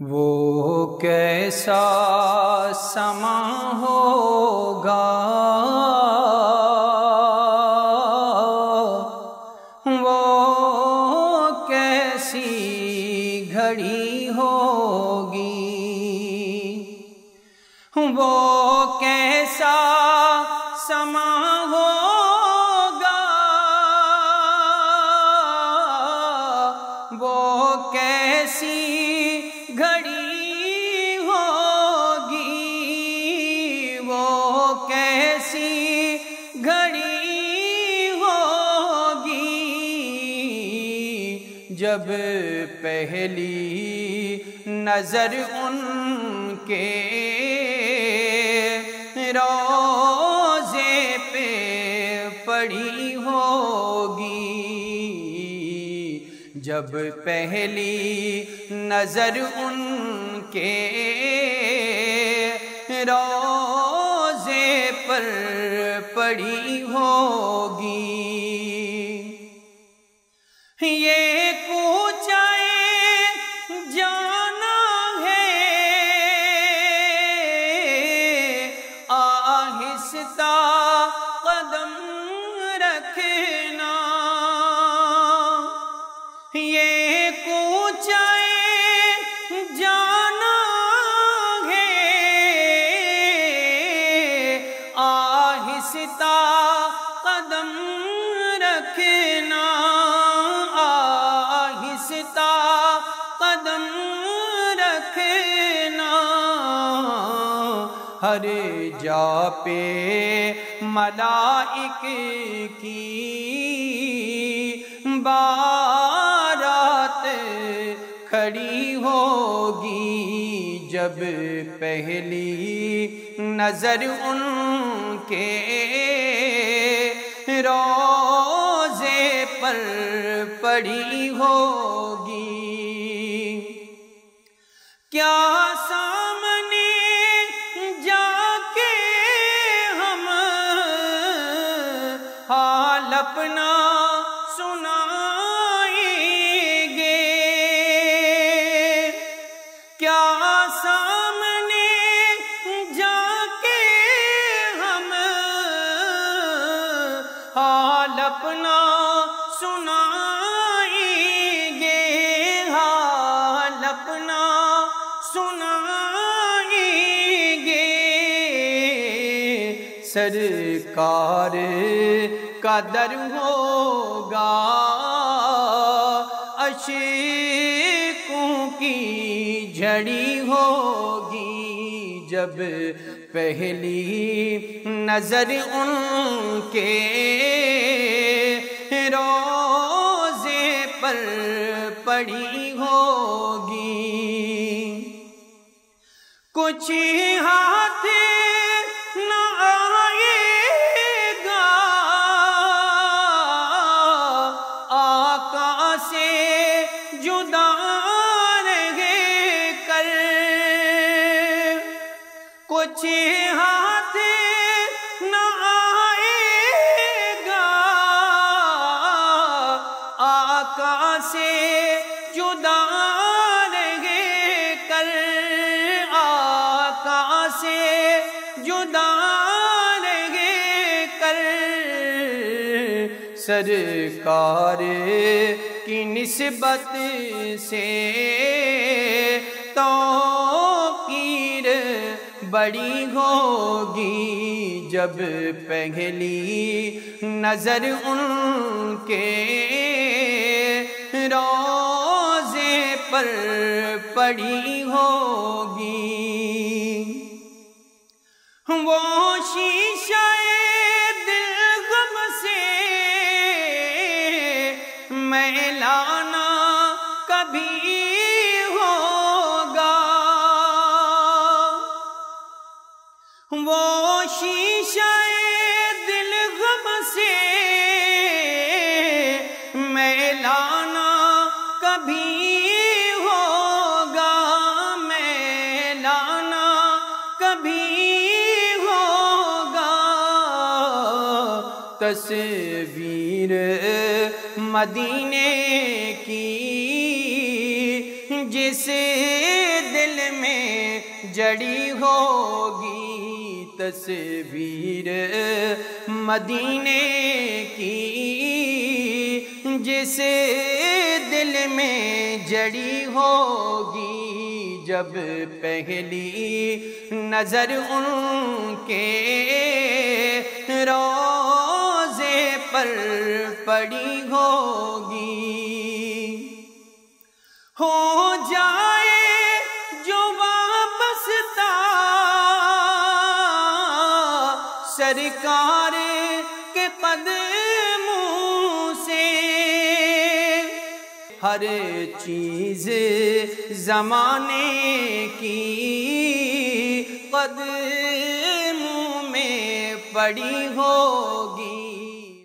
وہ کیسا سما ہوگا؟ وہ کیسی گھڑی ہوگی؟ وہ کیسا سما کیسی گھڑی ہوگی جب پہلی نظر ان کے روزے پہ پڑی ہوگی جب پہلی نظر ان کے روزے پر پڑی ہوگی۔ یہ ہر جا پہ ملائک کی بارات کھڑی ہوگی جب پہلی نظر ان کے روزے پر پڑی ہوگی اپنا سنائیں گے کیا سامنے جا کے ہم حال اپنا سنائیں گے حال اپنا سنائیں گے سرکار کا در ہوگا۔ اشکوں کی جھڑی ہوگی۔ جب پہلی نظر ان کے روزے پر پڑی ہوگی۔ کچھ ہاتھ کچھ ہاتھ نہ آئے گا۔ آقا سے جدا رہے کر آقا سے جدا رہے کر سرکار کی نسبت سے توقیر بڑی ہوگی جب پہلی نظر ان کے روزے پر پڑی ہوگی۔ وہ شیشہ دل غم سے میں لانا کبھی کبھی ہوگا۔ تصویر مدینے کی جس دل میں جڑی ہوگی۔ تصویر مدینے کی جس دل میں جڑی ہوگی۔ جب پہلی نظر ان کے روزے پر پڑی ہوگی۔ ہو جائے جو واپستا سرکار کے قدموں ہر چیز زمانے کی قدموں میں پڑی ہوگی۔